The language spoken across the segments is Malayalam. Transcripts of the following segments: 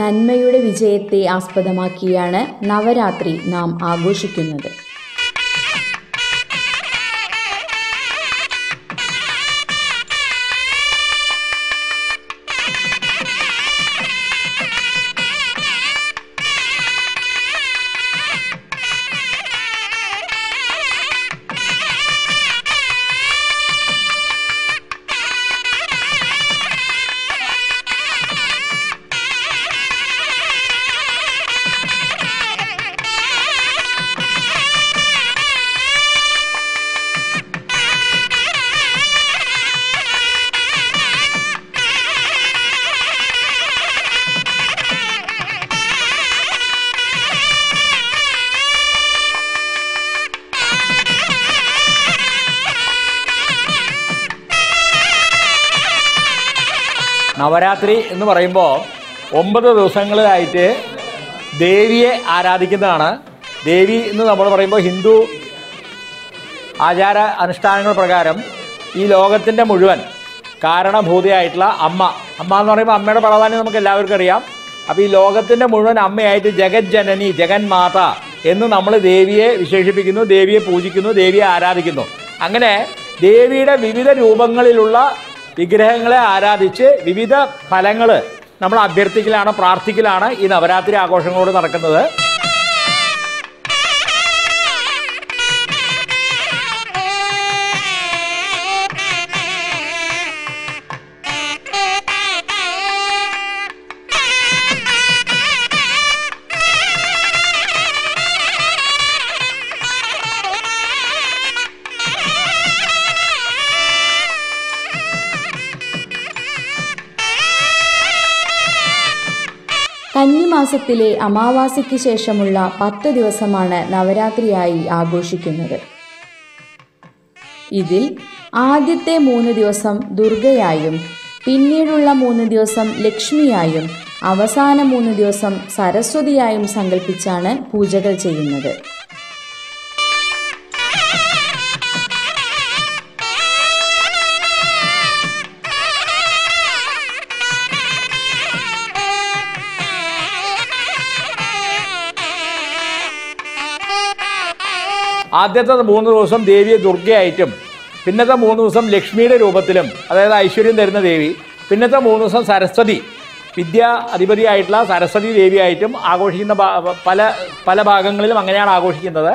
നന്മയുടെ വിജയത്തെ ആസ്പദമാക്കിയാണ് നവരാത്രി നാം ആഘോഷിക്കുന്നത്. നവരാത്രി എന്ന് പറയുമ്പോൾ ഒമ്പത് ദിവസങ്ങളിലായിട്ട് ദേവിയെ ആരാധിക്കുന്നതാണ്. ദേവി എന്ന് നമ്മൾ പറയുമ്പോൾ ഹിന്ദു ആചാര അനുഷ്ഠാനങ്ങൾ പ്രകാരം ഈ ലോകത്തിന്റെ മുഴുവൻ കാരണഭൂതയായിട്ടുള്ള അമ്മ. അമ്മ എന്ന് പറയുമ്പോൾ അമ്മയുടെ പ്രാധാന്യം നമുക്ക് എല്ലാവർക്കും അറിയാം. അപ്പോൾ ഈ ലോകത്തിന്റെ മുഴുവൻ അമ്മയായിട്ട് ജഗജ്ജനനി ജഗന്മാത എന്ന് നമ്മൾ ദേവിയെ വിശേഷിപ്പിക്കുന്നു ദേവിയെ പൂജിക്കുന്നു ദേവിയെ ആരാധിക്കുന്നു. അങ്ങനെ ദേവിയുടെ വിവിധ രൂപങ്ങളിലുള്ള വിഗ്രഹങ്ങളെ ആരാധിച്ച് വിവിധ ഫലങ്ങൾ നമ്മൾ അഭ്യർത്ഥിക്കലാണ് പ്രാർത്ഥിക്കലാണ് ഈ നവരാത്രി ആഘോഷങ്ങളോട് നടക്കുന്നത്. കന്നിമാസത്തിലെ അമാവാസിക്ക് ശേഷമുള്ള പത്ത് ദിവസമാണ് നവരാത്രിയായി ആഘോഷിക്കുന്നത്. ഇതിൽ ആദ്യത്തെ മൂന്ന് ദിവസം ദുർഗയായും പിന്നീടുള്ള മൂന്ന് ദിവസം ലക്ഷ്മിയായും അവസാന മൂന്ന് ദിവസം സരസ്വതിയായും സങ്കല്പിച്ചാണ് പൂജകൾ ചെയ്യുന്നത്. ആദ്യത്തെ മൂന്ന് ദിവസം ദേവിയെ ദുർഗയായിട്ടും പിന്നത്തെ മൂന്ന് ദിവസം ലക്ഷ്മിയുടെ രൂപത്തിലും അതായത് ഐശ്വര്യം തരുന്ന ദേവി പിന്നത്തെ മൂന്ന് ദിവസം സരസ്വതി വിദ്യാ അധിപതിയായിട്ടുള്ള സരസ്വതി ദേവിയായിട്ടും ആഘോഷിക്കുന്ന പല പല ഭാഗങ്ങളിലും അങ്ങനെയാണ് ആഘോഷിക്കുന്നത്.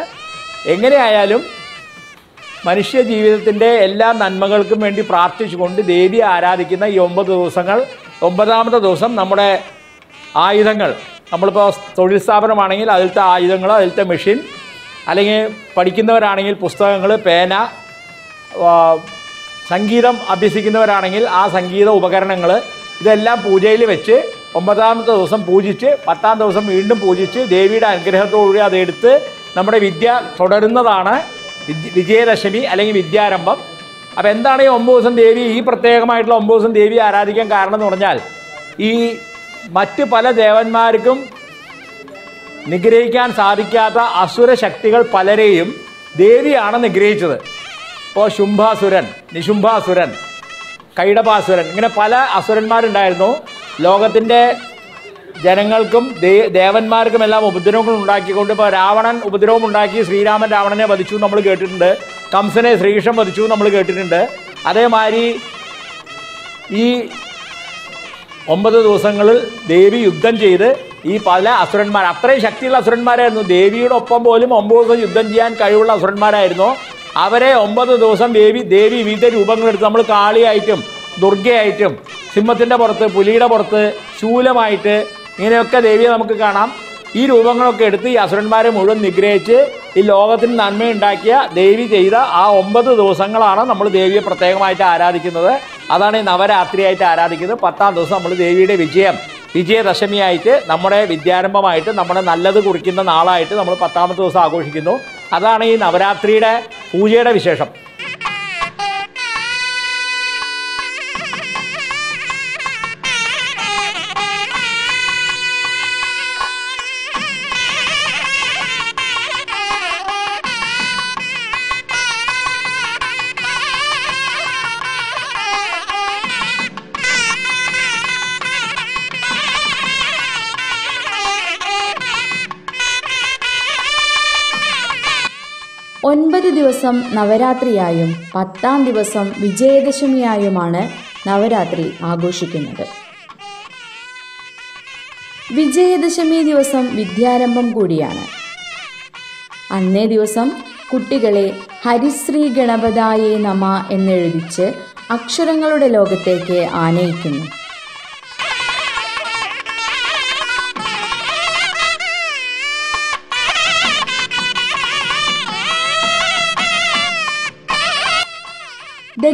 എങ്ങനെയായാലും മനുഷ്യ ജീവിതത്തിന്റെ എല്ലാ നന്മകൾക്കും വേണ്ടി പ്രാർത്ഥിച്ചുകൊണ്ട് ദേവിയെ ആരാധിക്കുന്ന ഈ ഒമ്പത് ദിവസങ്ങൾ ഒമ്പതാമത്തെ ദിവസം നമ്മുടെ ആയുധങ്ങൾ. നമ്മളിപ്പോൾ തൊഴിൽ സ്ഥാപനമാണെങ്കിൽ അതിലത്തെ ആയുധങ്ങൾ അതിലത്തെ മെഷീൻ അല്ലെങ്കിൽ പഠിക്കുന്നവരാണെങ്കിൽ പുസ്തകങ്ങൾ പേന സംഗീതം അഭ്യസിക്കുന്നവരാണെങ്കിൽ ആ സംഗീത ഉപകരണങ്ങൾ ഇതെല്ലാം പൂജയിൽ വെച്ച് ഒമ്പതാമത്തെ ദിവസം പൂജിച്ച് പത്താം ദിവസം വീണ്ടും പൂജിച്ച് ദേവിയുടെ അനുഗ്രഹത്തോടുകൂടി അതെടുത്ത് നമ്മുടെ വിദ്യ തുടരുന്നതാണ് വിജയദശമി അല്ലെങ്കിൽ വിദ്യാരംഭം. അപ്പോൾ എന്താണ് ഈ ഒമ്പത് ദിവസം ദേവി? ഈ പ്രത്യേകമായിട്ടുള്ള ഒമ്പത് ദിവസം ദേവി ആരാധിക്കാൻ കാരണം എന്ന് പറഞ്ഞാൽ ഈ മറ്റ് പല ദേവന്മാർക്കും നിഗ്രഹിക്കാൻ സാധിക്കാത്ത അസുര ശക്തികൾ പലരെയും ദേവിയാണ് നിഗ്രഹിച്ചത്. ഇപ്പോൾ ശുംഭാസുരൻ നിശുംഭാസുരൻ കൈടപാസുരൻ ഇങ്ങനെ പല അസുരന്മാരുണ്ടായിരുന്നു. ലോകത്തിന്റെ ജനങ്ങൾക്കും ദേ ദേവന്മാർക്കും എല്ലാം ഉപദ്രവങ്ങൾ ഉണ്ടാക്കിക്കൊണ്ട് ഇപ്പോൾ രാവണൻ ഉപദ്രവം ഉണ്ടാക്കി ശ്രീരാമൻ രാവണനെ വധിച്ചു നമ്മൾ കേട്ടിട്ടുണ്ട്. കംസനെ ശ്രീകൃഷ്ണൻ വധിച്ചു നമ്മൾ കേട്ടിട്ടുണ്ട്. അതേമാതിരി ഈ ഒമ്പത് ദിവസങ്ങളിൽ ദേവി യുദ്ധം ചെയ്ത് ഈ പല അസുരന്മാർ അത്രയും ശക്തിയുള്ള അസുരന്മാരായിരുന്നു. ദേവിയുടെ ഒപ്പം പോലും ഒമ്പത് ദിവസം യുദ്ധം ചെയ്യാൻ കഴിവുള്ള അസുരന്മാരായിരുന്നു. അവരെ ഒമ്പത് ദിവസം ദേവി ദേവി വിവിധ രൂപങ്ങളെടുത്ത് നമ്മൾ കാളിയായിട്ടും ദുർഗയായിട്ടും സിംഹത്തിന്റെ പുറത്ത് പുലിയുടെ പുറത്ത് ശൂലമായിട്ട് ഇങ്ങനെയൊക്കെ ദേവിയെ നമുക്ക് കാണാം. ഈ രൂപങ്ങളൊക്കെ എടുത്ത് ഈ അസുരന്മാരെ മുഴുവൻ നിഗ്രഹിച്ച് ഈ ലോകത്തിന് നന്മയുണ്ടാക്കിയ ദേവി ചെയ്ത ആ ഒമ്പത് ദിവസങ്ങളാണ് നമ്മൾ ദേവിയെ പ്രത്യേകമായിട്ട് ആരാധിക്കുന്നത്. അതാണ് ഈ നവരാത്രിയായിട്ട് ആരാധിക്കുന്നത്. പത്താം ദിവസം നമ്മൾ ദേവിയുടെ വിജയം. വിജയദശമിയായിട്ട് നമ്മുടെ വിദ്യാരംഭമായിട്ട് നമ്മുടെ നല്ലത് കുറിക്കുന്ന നാളായിട്ട് നമ്മൾ പത്താമത്തെ ദിവസം ആഘോഷിക്കുന്നു. അതാണ് ഈ നവരാത്രിയുടെ പൂജയുടെ വിശേഷം. ദിവസം നവരാത്രിയായും പത്താം ദിവസം വിജയദശമിയായുമാണ് നവരാത്രി ആഘോഷിക്കുന്നത്. വിജയദശമി ദിവസം വിദ്യാരംഭം കൂടിയാണ്. അന്നേ ദിവസം കുട്ടികളെ ഹരിശ്രീ ഗണപതായേ നമ എന്നെഴുതിച്ച് അക്ഷരങ്ങളുടെ ലോകത്തേക്ക് ആനയിക്കുന്നു.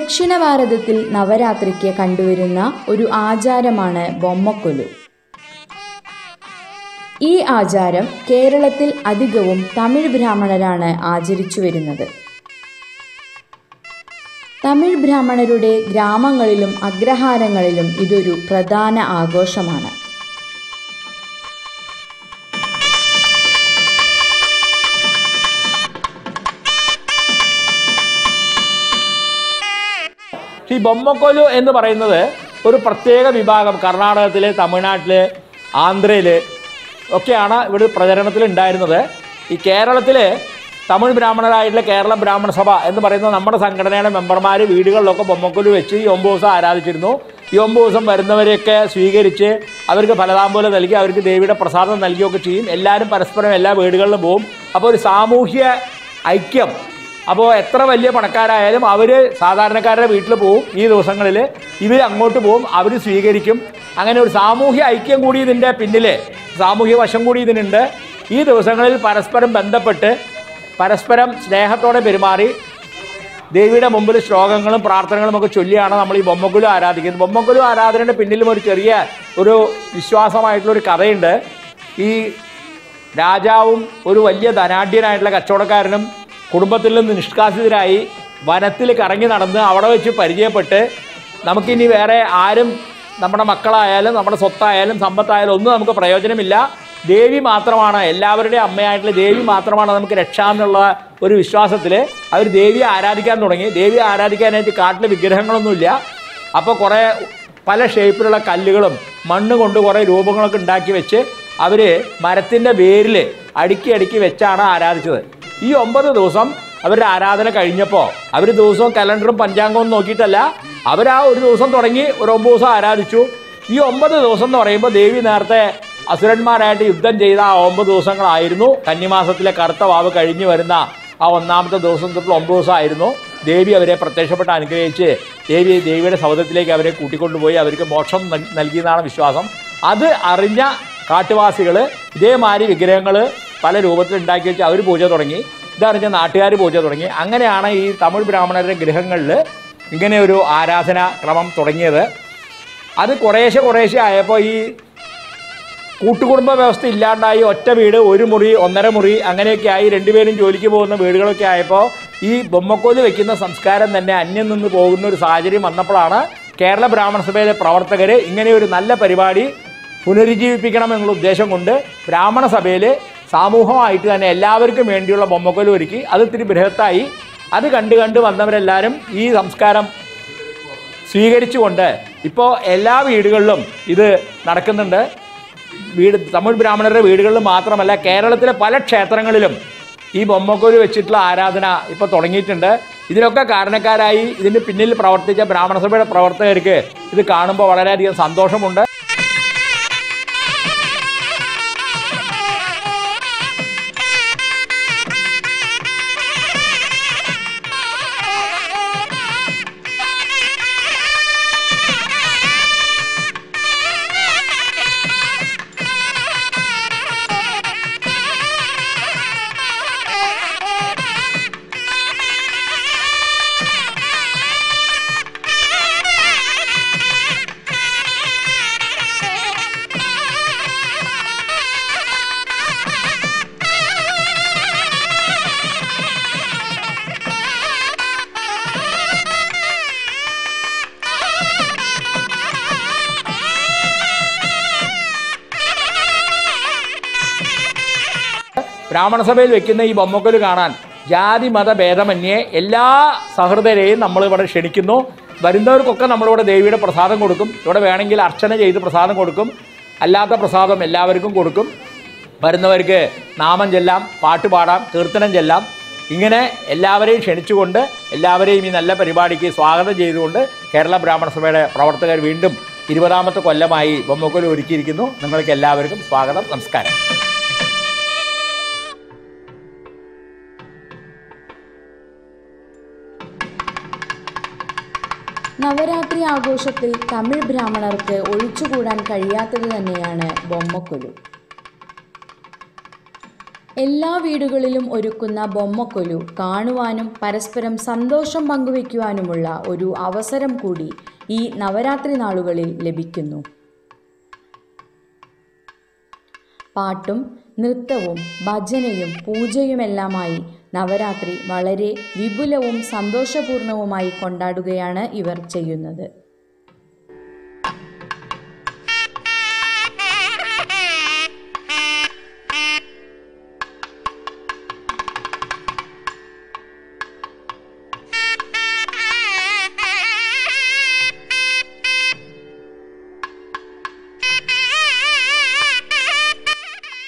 ദക്ഷിണ ഭാരതത്തിൽ നവരാത്രിക്ക് കണ്ടുവരുന്ന ഒരു ആചാരമാണ് ബൊമ്മക്കൊലു. ഈ ആചാരം കേരളത്തിൽ അധികവും തമിഴ് ബ്രാഹ്മണരാണ് ആചരിച്ചു വരുന്നത്. തമിഴ് ബ്രാഹ്മണരുടെ ഗ്രാമങ്ങളിലും അഗ്രഹാരങ്ങളിലും ഇതൊരു പ്രധാന ആഘോഷമാണ്. ഈ ബൊമ്മക്കൊലു എന്ന് പറയുന്നത് ഒരു പ്രത്യേക വിഭാഗം കർണാടകത്തിൽ തമിഴ്നാട്ടിൽ ആന്ധ്രയിൽ ഒക്കെയാണ് ഇവിടെ പ്രചരണത്തിൽ ഉണ്ടായിരുന്നത്. ഈ കേരളത്തിൽ തമിഴ് ബ്രാഹ്മണരായിട്ടുള്ള കേരള ബ്രാഹ്മണ സഭ എന്ന് പറയുന്ന നമ്മുടെ സംഘടനയുടെ മെമ്പർമാർ വീടുകളിലൊക്കെ ബൊമ്മക്കൊലു വെച്ച് ഈ ഒമ്പത് ദിവസം ആരാധിച്ചിരുന്നു. ഈ ഒമ്പത് ദിവസം വരുന്നവരെയൊക്കെ സ്വീകരിച്ച് അവർക്ക് ഫലതാമ്പൂലം നൽകി അവർക്ക് ദേവിയുടെ പ്രസാദം നൽകിയൊക്കെ ചെയ്യും. എല്ലാവരും പരസ്പരം എല്ലാ വീടുകളിലും പോവും. അപ്പോൾ ഒരു സാമൂഹ്യ ഐക്യം അപ്പോൾ എത്ര വലിയ പണക്കാരായാലും അവർ സാധാരണക്കാരുടെ വീട്ടിൽ പോവും ഈ ദിവസങ്ങളിൽ ഇവർ അങ്ങോട്ട് പോവും അവർ സ്വീകരിക്കും. അങ്ങനെ ഒരു സാമൂഹ്യ ഐക്യം കൂടി ഇതിന്റെ പിന്നിൽ സാമൂഹ്യ വശം കൂടി ഇതിനുണ്ട്. ഈ ദിവസങ്ങളിൽ പരസ്പരം ബന്ധപ്പെട്ട് പരസ്പരം സ്നേഹത്തോടെ പെരുമാറി ദേവിയുടെ മുമ്പിൽ ശ്ലോകങ്ങളും പ്രാർത്ഥനകളും ഒക്കെ ചൊല്ലിയാണ് നമ്മൾ ഈ ബൊമ്മക്കുലു ആരാധിക്കുന്നത്. ബൊമ്മക്കുലു ആരാധനയുടെ പിന്നിലും ഒരു ചെറിയ ഒരു വിശ്വാസമായിട്ടുള്ള ഒരു കഥയുണ്ട്. ഈ രാജാവും ഒരു വലിയ ധനാഢ്യനായിട്ടുള്ള കച്ചവടക്കാരനും കുടുംബത്തിൽ നിന്ന് നിഷ്കാസിതരായി വനത്തിൽ കറങ്ങി നടന്ന് അവിടെ വെച്ച് പരിചയപ്പെട്ട് നമുക്കിനി വേറെ ആരും നമ്മുടെ മക്കളായാലും നമ്മുടെ സ്വത്തായാലും സമ്പത്തായാലും ഒന്നും നമുക്ക് പ്രയോജനമില്ല. ദേവി മാത്രമാണ് എല്ലാവരുടെയും അമ്മയായിട്ടുള്ള ദേവി മാത്രമാണ് നമുക്ക് രക്ഷ എന്നുള്ള ഒരു വിശ്വാസത്തിൽ അവർ ദേവിയെ ആരാധിക്കാൻ തുടങ്ങി. ദേവിയെ ആരാധിക്കാനായിട്ട് കാട്ടിൽ വിഗ്രഹങ്ങളൊന്നുമില്ല. അപ്പോൾ കുറേ പല ഷേപ്പിലുള്ള കല്ലുകളും മണ്ണ് കൊണ്ട് കുറേ രൂപങ്ങളൊക്കെ ഉണ്ടാക്കി വെച്ച് അവർ മരത്തിന്റെ വേരിൽ അടുക്കി അടുക്കി വെച്ചാണ് ആരാധിച്ചത്. ഈ ഒമ്പത് ദിവസം അവരുടെ ആരാധന കഴിഞ്ഞപ്പോൾ അവർ ദിവസവും കലണ്ടറും പഞ്ചാംഗവും നോക്കിയിട്ടല്ല. അവർ ആ ഒരു ദിവസം തുടങ്ങി ഒരു ഒമ്പത് ദിവസം ആരാധിച്ചു. ഈ ഒമ്പത് ദിവസം എന്ന് പറയുമ്പോൾ ദേവി നേരത്തെ അസുരന്മാരായിട്ട് യുദ്ധം ചെയ്ത ആ ഒമ്പത് ദിവസങ്ങളായിരുന്നു. കന്നിമാസത്തിലെ കറുത്ത വാവ് കഴിഞ്ഞു വരുന്ന ആ ഒന്നാമത്തെ ദിവസം തൊട്ട് ഒമ്പത് ദിവസമായിരുന്നു. ദേവി അവരെ പ്രത്യക്ഷപ്പെട്ട് അനുഗ്രഹിച്ച് ദേവി ദേവിയുടെ സൗദത്തിലേക്ക് അവരെ കൂട്ടിക്കൊണ്ടുപോയി അവർക്ക് മോക്ഷം നൽ- നൽകിയെന്നാണ് വിശ്വാസം. അത് അറിഞ്ഞ കാട്ടുവാസികൾ ഇതേമാതിരി വിഗ്രഹങ്ങൾ പല രൂപത്തിൽ ഉണ്ടാക്കി വെച്ച് അവർ പൂജ തുടങ്ങി. ഇതറിഞ്ഞ നാട്ടുകാർ പൂജ തുടങ്ങി. അങ്ങനെയാണ് ഈ തമിഴ് ബ്രാഹ്മണരുടെ ഗൃഹങ്ങളിൽ ഇങ്ങനെ ഒരു ആരാധന ക്രമം തുടങ്ങിയത്. അത് കുറേശ്ശെ കുറേശ്ശെ ആയപ്പോൾ ഈ കൂട്ടുകുടുംബ വ്യവസ്ഥ ഇല്ലാണ്ടായി ഒറ്റ വീട് ഒരു മുറി ഒന്നര മുറി അങ്ങനെയൊക്കെ ആയി രണ്ടുപേരും ജോലിക്ക് പോകുന്ന വീടുകളൊക്കെ ആയപ്പോൾ ഈ ബൊമ്മക്കോൽ വെക്കുന്ന സംസ്കാരം തന്നെ അന്യം നിന്ന് പോകുന്ന ഒരു സാഹചര്യം വന്നപ്പോഴാണ് കേരള ബ്രാഹ്മണ സഭയിലെ പ്രവർത്തകർ ഇങ്ങനെ ഒരു നല്ല പരിപാടി പുനരുജ്ജീവിപ്പിക്കണം എന്നുള്ള ഉദ്ദേശം കൊണ്ട് ബ്രാഹ്മണ സഭയിൽ സാമൂഹമായിട്ട് തന്നെ എല്ലാവർക്കും വേണ്ടിയുള്ള ബൊമ്മക്കോൽ ഒരുക്കി അത് ഇത്തിരി ബൃഹത്തായി. അത് കണ്ട് കണ്ട് വന്നവരെല്ലാവരും ഈ സംസ്കാരം സ്വീകരിച്ചുകൊണ്ട് ഇപ്പോൾ എല്ലാ വീടുകളിലും ഇത് നടക്കുന്നുണ്ട്. വീട് തമിഴ് ബ്രാഹ്മണരുടെ വീടുകളിൽ മാത്രമല്ല കേരളത്തിലെ പല ക്ഷേത്രങ്ങളിലും ഈ ബൊമ്മക്കോൽ വെച്ചിട്ടുള്ള ആരാധന ഇപ്പോൾ തുടങ്ങിയിട്ടുണ്ട്. ഇതിനൊക്കെ കാരണക്കാരായി ഇതിന് പിന്നിൽ പ്രവർത്തിച്ച ബ്രാഹ്മണ സഭയുടെ പ്രവർത്തകർക്ക് ഇത് കാണുമ്പോൾ വളരെയധികം സന്തോഷമുണ്ട്. ബ്രാഹ്മണ സഭയിൽ വെക്കുന്ന ഈ ബൊമ്മക്കൽ കാണാൻ ജാതി മത ഭേദമന്യേ എല്ലാ സഹൃദയരെയും നമ്മളിവിടെ ക്ഷണിക്കുന്നു. വരുന്നവർക്കൊക്കെ നമ്മളിവിടെ ദേവിയുടെ പ്രസാദം കൊടുക്കും. ഇവിടെ വേണമെങ്കിൽ അർച്ചന ചെയ്ത് പ്രസാദം കൊടുക്കും. അല്ലാത്ത പ്രസാദം എല്ലാവർക്കും കൊടുക്കും. വരുന്നവർക്ക് നാമം ചെല്ലാം പാട്ട് പാടാം കീർത്തനം ചെല്ലാം. ഇങ്ങനെ എല്ലാവരെയും ക്ഷണിച്ചുകൊണ്ട് എല്ലാവരെയും ഈ നല്ല പരിപാടിക്ക് സ്വാഗതം ചെയ്തുകൊണ്ട് കേരള ബ്രാഹ്മണ സഭയുടെ പ്രവർത്തകർ വീണ്ടും ഇരുപതാമത്തെ കൊല്ലമായി ബൊമ്മക്കൊല്ലം ഒരുക്കിയിരിക്കുന്നു. നിങ്ങൾക്ക് എല്ലാവർക്കും സ്വാഗതം നമസ്കാരം. നവരാത്രി ആഘോഷത്തിൽ തമിഴ് ബ്രാഹ്മണർക്ക് ഒഴിച്ചുകൂടാൻ കഴിയാത്തത് തന്നെയാണ് ബൊമ്മക്കൊലു. എല്ലാ വീടുകളിലും ഒരുക്കുന്ന ബൊമ്മക്കൊലു കാണുവാനും പരസ്പരം സന്തോഷം പങ്കുവയ്ക്കുവാനുമുള്ള ഒരു അവസരം കൂടി ഈ നവരാത്രി നാളുകളിൽ ലഭിക്കുന്നു. പാട്ടും നൃത്തവും ഭജനയും പൂജയുമെല്ലാമായി നവരാത്രി വളരെ വിപുലവും സന്തോഷപൂർണവുമായി കൊണ്ടാടുകയാണ് ഇവർ ചെയ്യുന്നത്.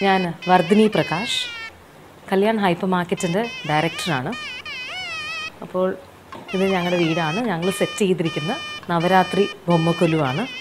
ഞാൻ വർദ്ധിനി പ്രകാശ്. കല്യാൺ ഹൈപ്പർ മാർക്കറ്റിന്റെ ഡയറക്ടറാണ്. അപ്പോൾ ഇത് ഞങ്ങളുടെ വീടാണ്. ഞങ്ങൾ സെറ്റ് ചെയ്തിരിക്കുന്ന നവരാത്രി ബൊമ്മക്കൊലുവാണ്.